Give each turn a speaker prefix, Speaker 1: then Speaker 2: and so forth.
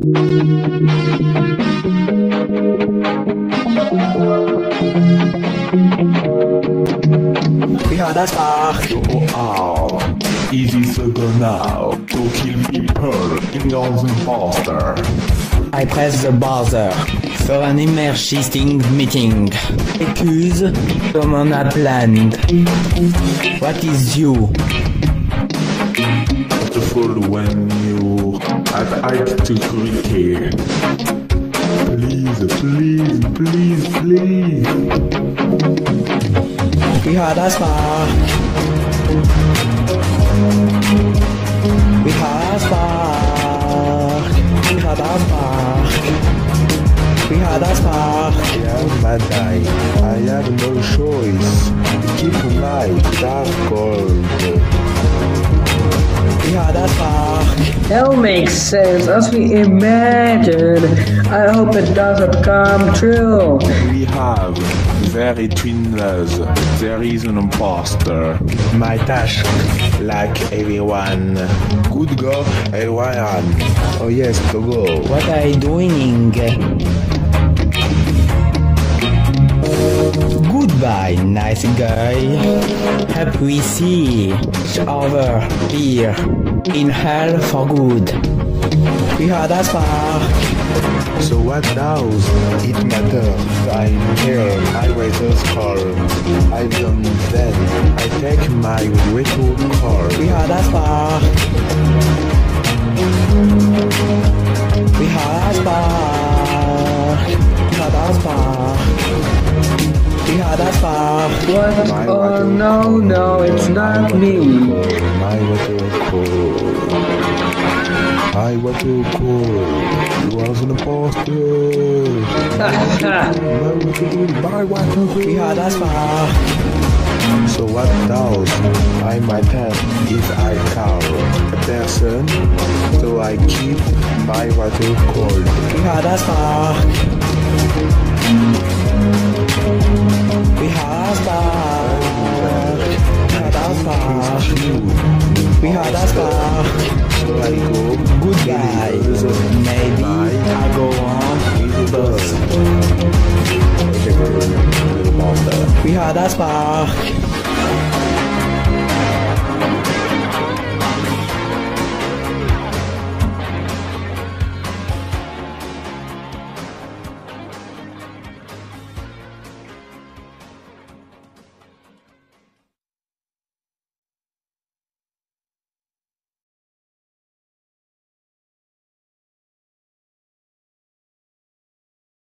Speaker 1: We had a spark.
Speaker 2: Wow, it is a go now to kill people in the imposter.
Speaker 1: I press the buzzer for an emergency meeting. Accuse someone a planned. What is you?
Speaker 2: Beautiful when you have act to critique. Please, please, please, please.
Speaker 1: We had a spark. We had a spark. We had a spark. We had a spark.
Speaker 3: I am Madai. I have no choice. Keep my dark gold.
Speaker 1: We had a spark.
Speaker 4: Hell makes sense as we imagine. I hope it doesn't come true.
Speaker 2: We have very twinless. There is an imposter.
Speaker 3: My task, like everyone. Good go, everyone. Oh yes, to go.
Speaker 1: What are you doing? Nice guy. Hope we see other here in hell for good. We had a spark.
Speaker 3: So what does it matter? I'm here, I waited call. I done then. I take my waited call.
Speaker 1: We had a spark.
Speaker 4: What? Oh no, no, it's not me.
Speaker 3: My water call. I was water call. You was an imposter.
Speaker 1: Had a spark.
Speaker 3: So what does I might have if I call a person so I keep my water cold?
Speaker 1: We had a spark. We had
Speaker 3: I go
Speaker 1: Goodbye. Maybe I go on bus. We had a spark.